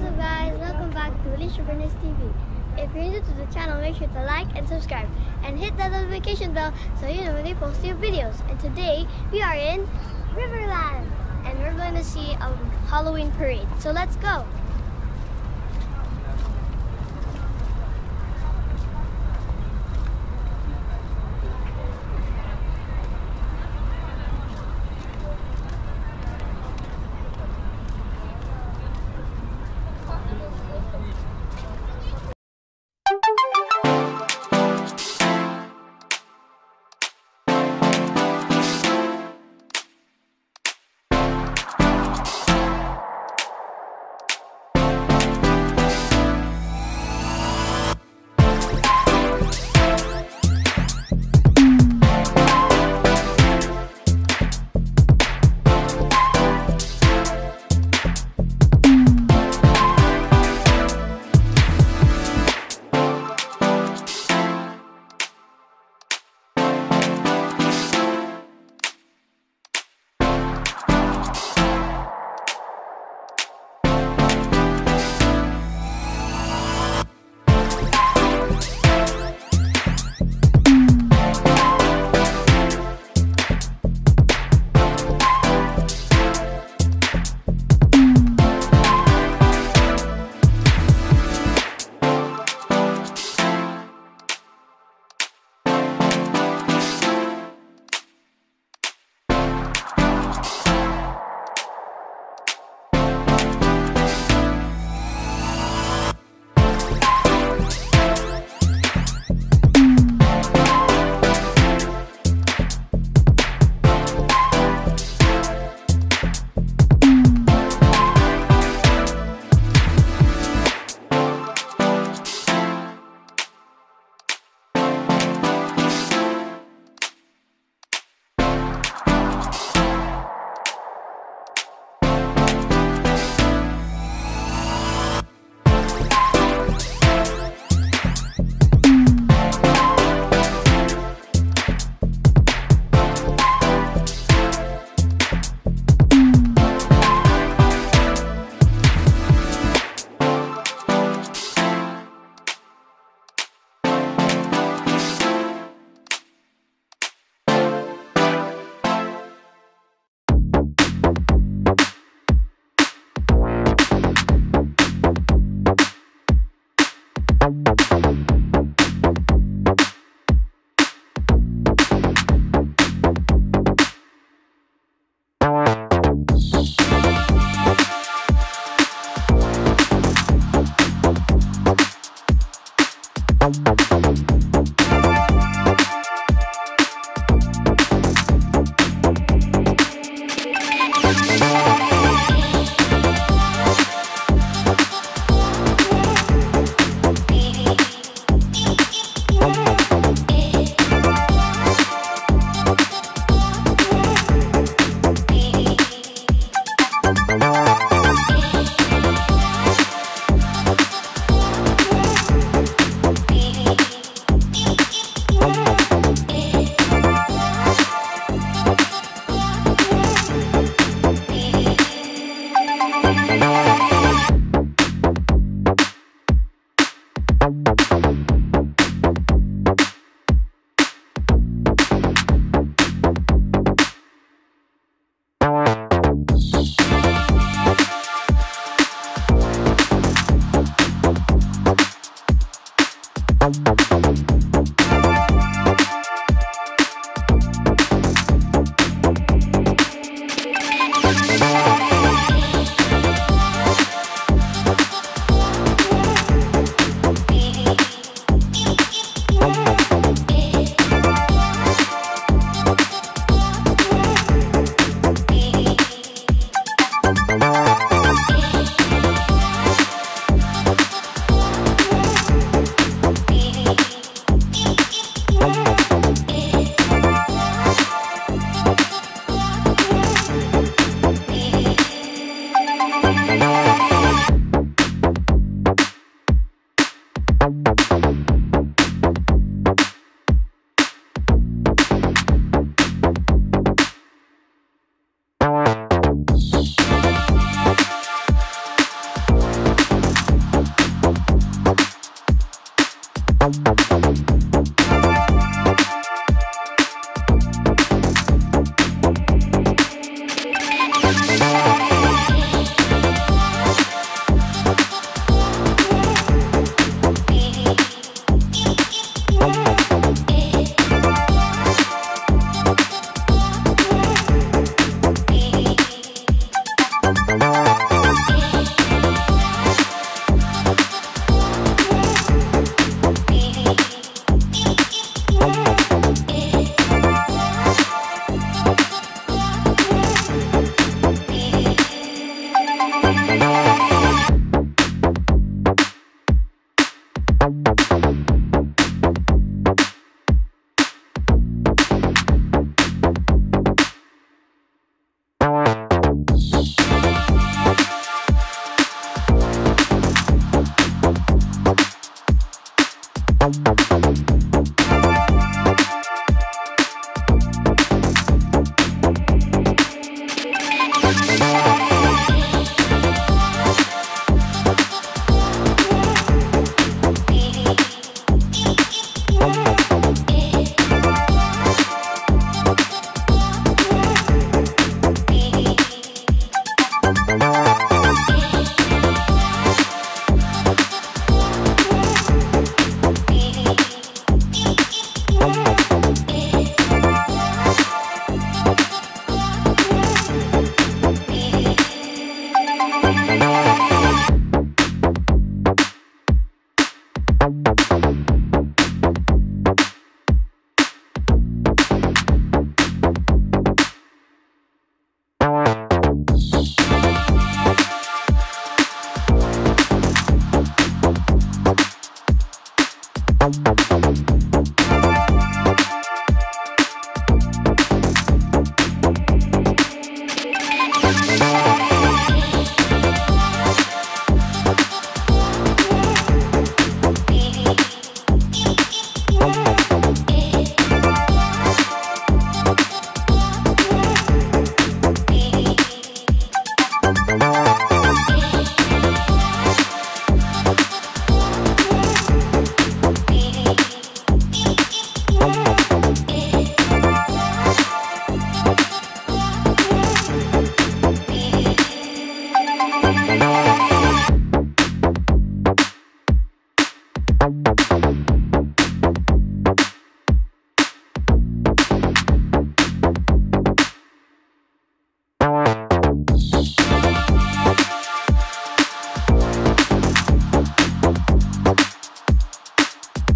What's up guys? Welcome back to Elisha Bernice TV. If you're new to the channel, make sure to like and subscribe and hit that notification bell so you know when we post new videos. And today we are in Riverland and we're going to see a Halloween parade. So let's go.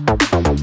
Bye.